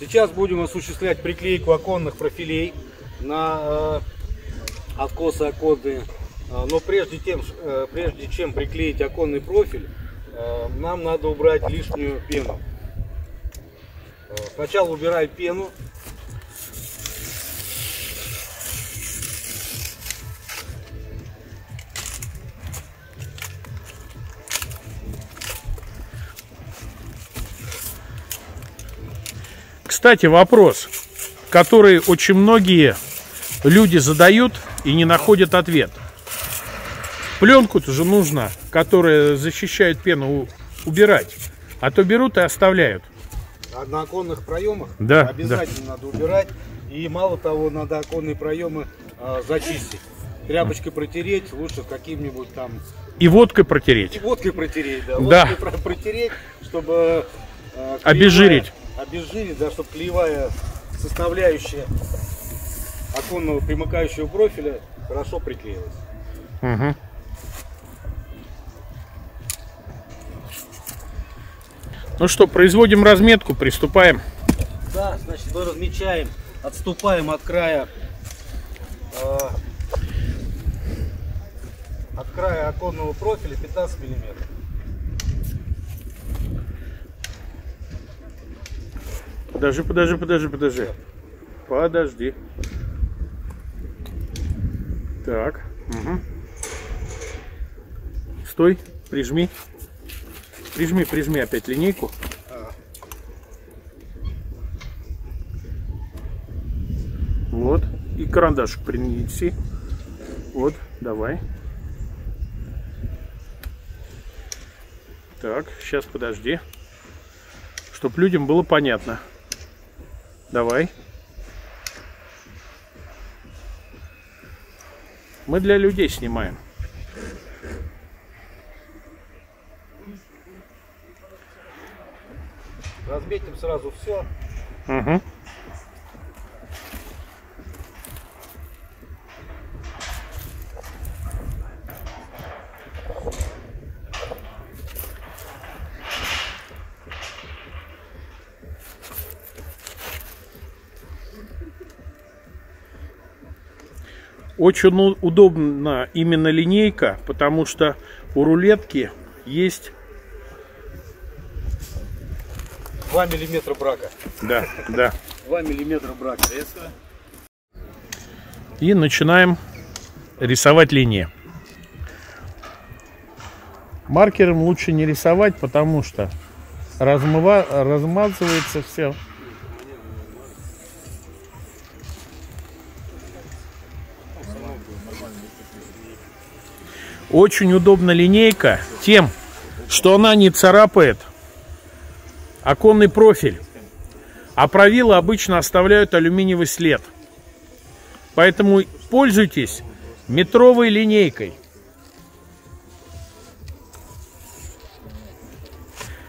Сейчас будем осуществлять приклейку оконных профилей на э, откосы оконные. Э, Но прежде, тем, э, прежде чем приклеить оконный профиль, нам надо убрать лишнюю пену. Сначала убираем пену. Кстати, вопрос, который очень многие люди задают и не находят ответ. Пленку-то же нужно, которая защищает пену, убирать. А то берут и оставляют. А На оконных проемах Да, обязательно надо убирать. И мало того, надо оконные проемы э, зачистить. Тряпочкой протереть, лучше каким-нибудь там И водкой протереть. И водкой протереть, да. Да. Водкой протереть, чтобы э, клеевая- Обезжирить. Обезжирить, да, чтобы клеевая составляющая оконного примыкающего профиля хорошо приклеилась. Мгм. Ну что, производим разметку, приступаем. Да, значит, мы размечаем, отступаем от края э, от края оконного профиля 15 миллиметров. Подожди, подожди, подожди, подожди. Подожди. Так. мгм. Стой, прижми. Прижми, прижми опять линейку. Вот. И карандашик принеси. Вот, давай. Так, сейчас подожди. Чтоб людям было понятно. Давай. Мы для людей снимаем. Разметим сразу все. Угу. Очень удобна именно линейка, потому что у рулетки есть... 2 миллиметра брака. Да, да. 2 миллиметра брака. И начинаем рисовать линии. Маркером лучше не рисовать, потому что размыва... размазывается все. Очень удобна линейка тем, что она не царапает оконный профиль. А правила обычно оставляют алюминиевый след. Поэтому пользуйтесь метровой линейкой.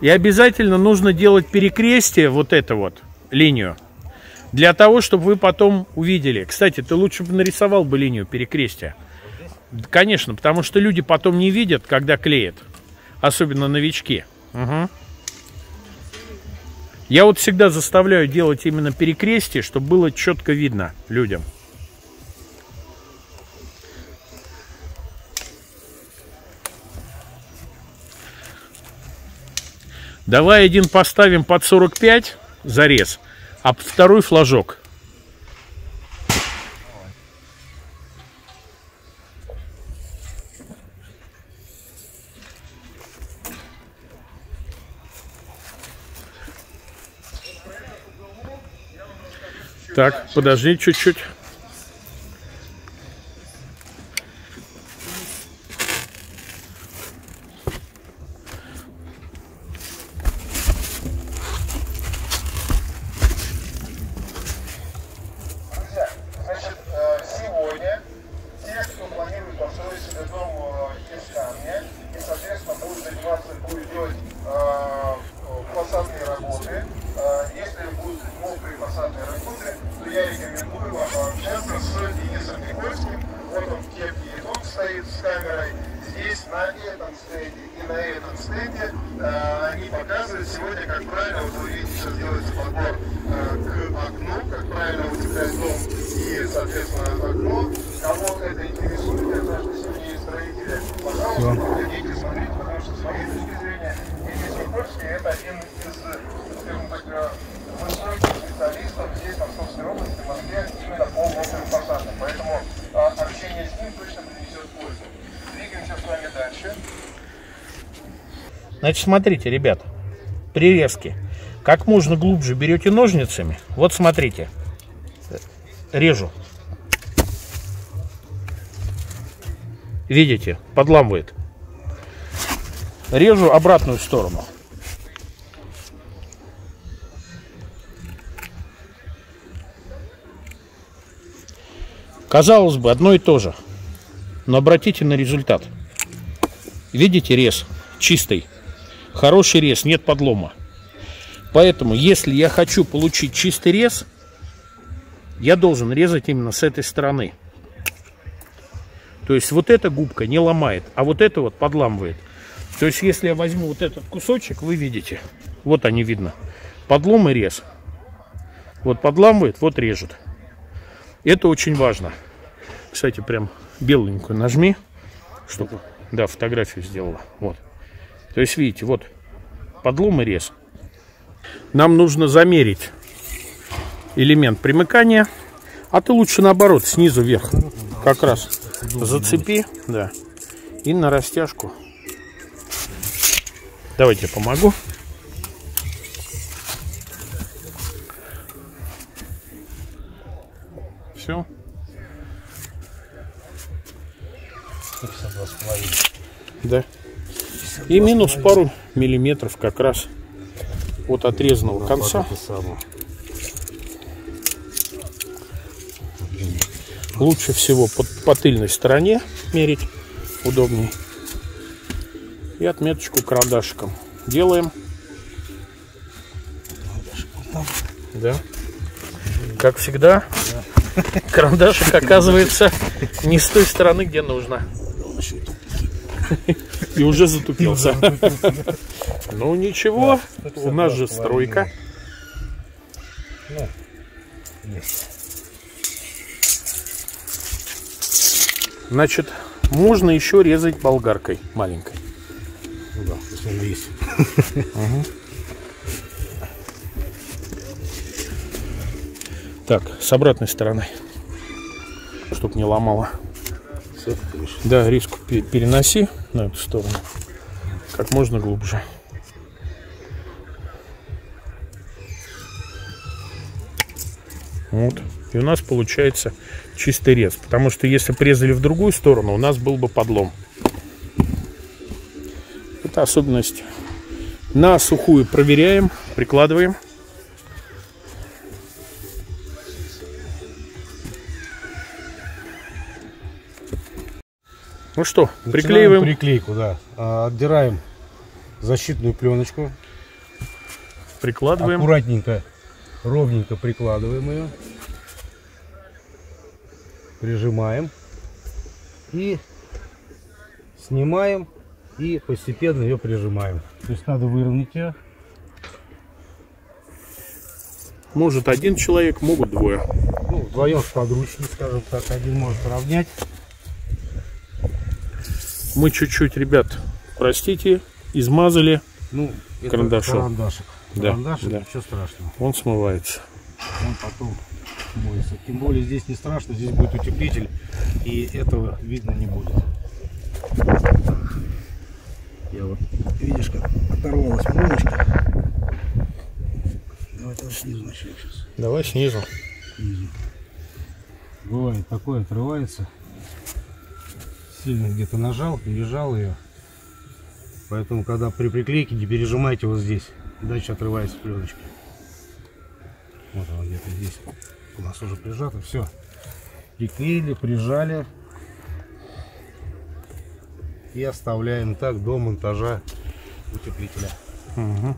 И обязательно нужно делать перекрестие, вот эту вот линию, для того, чтобы вы потом увидели. Кстати, ты лучше бы нарисовал бы линию перекрестия. Конечно, потому что люди потом не видят, когда клеят. Особенно новички. Мгм. Я вот всегда заставляю делать именно перекрестие, чтобы было четко видно людям. Давай один поставим под 45 зарез, а второй флажок. Так, подожди чуть-чуть. Бурлова пообщаться с Денисом Никольским. Вот он в кепке, и он стоит с камерой. Здесь, на этом стенде и на этом стенде э, они показывают сегодня, как правильно, вот вы видите, сейчас делается подбор Московской области, в Москве, именно по фасадам. Поэтому э, общение с ним точно принесет пользу. Двигаемся с вами дальше. Значит, смотрите, ребят, прирезки. Как можно глубже берете ножницами. Вот смотрите. Режу. Видите, подламывает. Режу обратную сторону. Казалось бы, одно и то же. Но обратите на результат. Видите рез? Чистый. Хороший рез, нет подлома. Поэтому, если я хочу получить чистый рез, я должен резать именно с этой стороны. То есть вот эта губка не ломает, а вот это вот подламывает. То есть если я возьму вот этот кусочек, вы видите, вот они видно, подлом и рез. Вот подламывает, вот режет. Это очень важно. Кстати, прям беленькую нажми, чтобы, да, фотографию сделала. Вот. То есть, видите, вот подлом и рез. Нам нужно замерить элемент примыкания. А ты лучше наоборот, снизу вверх. Как раз зацепи, да. И на растяжку. Давайте я помогу. Все. Да. И минус пару миллиметров как раз от отрезанного конца. Лучше всего по, по тыльной стороне мерить удобнее. И отметочку карандашиком делаем. Да. Как всегда, карандашик оказывается не с той стороны, где нужно. И уже затупился. Ну ничего, у нас же стройка. Значит, можно еще резать болгаркой маленькой. Ну да, если есть. Так, с обратной стороны, чтоб не ломало. Да, риску пе- переноси на эту сторону. Как можно глубже. Вот. И у нас получается чистый рез. Потому что если порезали в другую сторону, у нас был бы подлом. Это особенность. На сухую проверяем, прикладываем. Ну что, Начинаем приклеиваем. приклейку, да. А, Отдираем защитную пленочку. Прикладываем. Аккуратненько, ровненько прикладываем ее. Прижимаем. И снимаем. И постепенно ее прижимаем. То есть надо выровнять ее. Может один человек, могут двое. Ну, вдвоем сподручнее, скажем так. Один может равнять. Мы чуть-чуть, ребят, простите, измазали. Ну, Карандашом. Карандашик. Да, Карандашик, да. ничего страшного. Он смывается. он потом моется. Тем более здесь не страшно, здесь будет утеплитель, и этого видно не будет. Я вот, видишь, как оторвалась пленочка. Давайте вот снизу начнем сейчас. Давай снизу. Снизу. Бывает такое, отрывается. Сильно где-то нажал, пережал ее. Поэтому, когда при приклейке, не пережимайте вот здесь. Дальше отрывается пленочка. Вот она где-то здесь. У нас уже прижато. Все. Приклеили, прижали. И оставляем так до монтажа утеплителя. Мгм.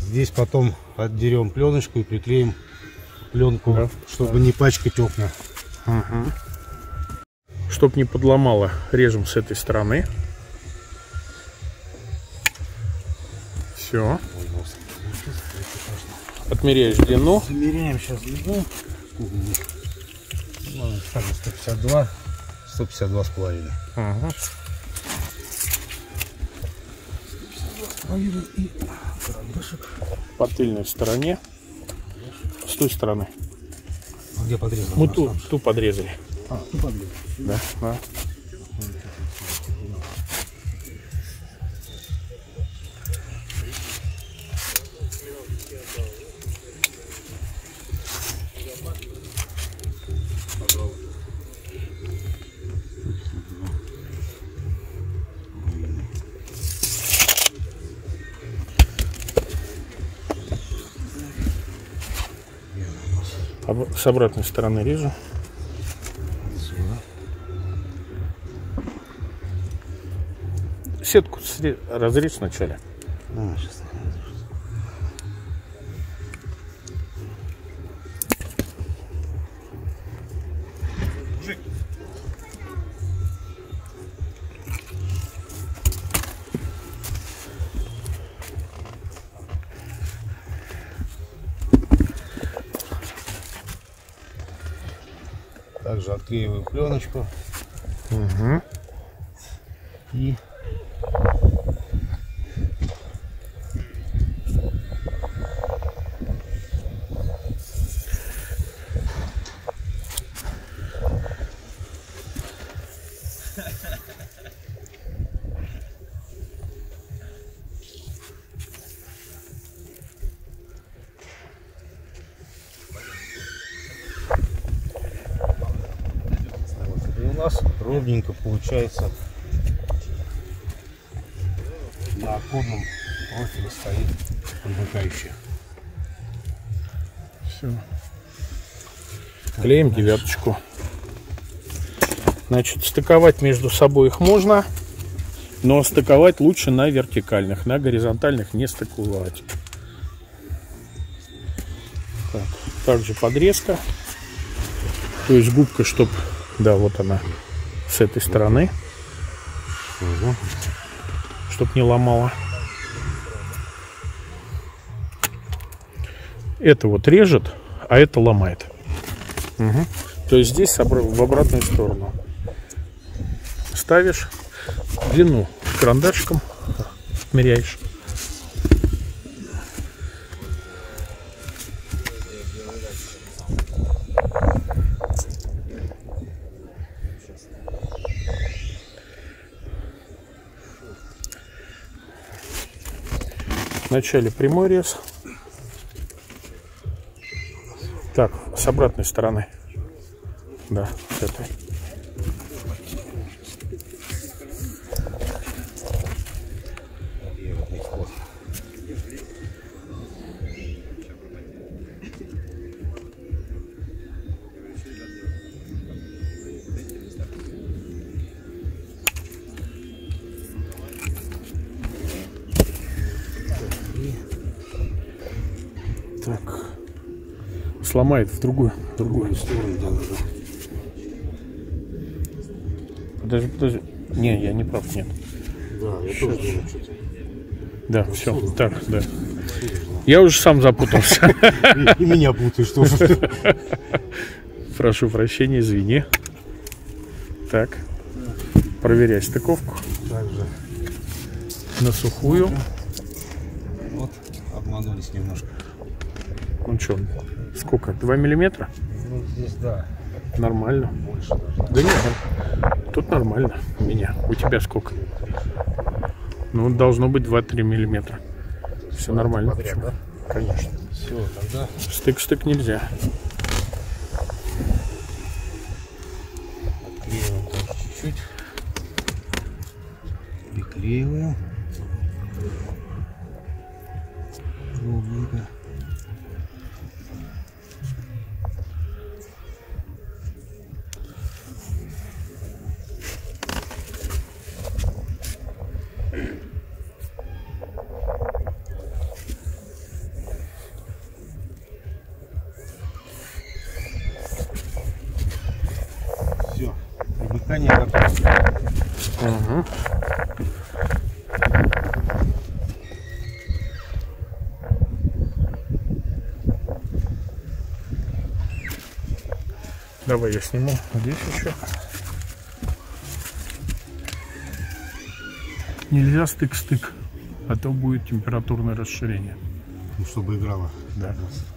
Здесь потом отдерем пленочку и приклеим пленку, Да. чтобы не пачкать окна. Чтоб не подломало, режем с этой стороны. Все. Отмеряешь длину. Замеряем сейчас длину. Ну, скажем, 152, 152 с половиной. Ага. И По тыльной стороне. С той стороны. А где подрезано? Мы ту, ту подрезали. А, ну подрез. Да, да. Об- С обратной стороны режу. Сетку разрежь вначале. А, сейчас. Также отклеиваю пленочку. Угу. И И у нас ровненько получается на оконном профиле стоит примыкающая. Все. Клеим девяточку. Значит, стыковать между собой их можно, но стыковать лучше на вертикальных, на горизонтальных не стыковать. Так, также подрезка. То есть губка, чтоб, да, вот она, с этой стороны, чтоб не ломала. Это вот режет, а это ломает. Мгм. То есть здесь в обратную сторону. Ставишь длину карандашиком, меряешь. Вначале прямой рез. Так, с обратной стороны. Да, с этой. Сломает в другую, в другую. сторону, да, да, да. Подожди, подожди. Не, я не прав, нет. Да, я тоже думаю, что-то. Да, все, так, да. Я уже сам запутался. И, и меня путаешь тоже. Прошу прощения, извини. Так. Проверяй стыковку Также на сухую. вот обманулись немножко. Ну что, сколько? 2 миллиметра? Ну здесь да, Нормально. больше даже. Да нет, тут нормально у меня. У тебя сколько? Ну, должно быть 2-3 миллиметра. Все нормально. подряд, да? Конечно. Все, тогда Стык-стык нельзя. Клеиваем тоже чуть-чуть. Приклеиваем. Да нет, угу. Давай я сниму здесь еще. Нельзя стык-стык, а то будет температурное расширение. Ну, чтобы играло. Да. да.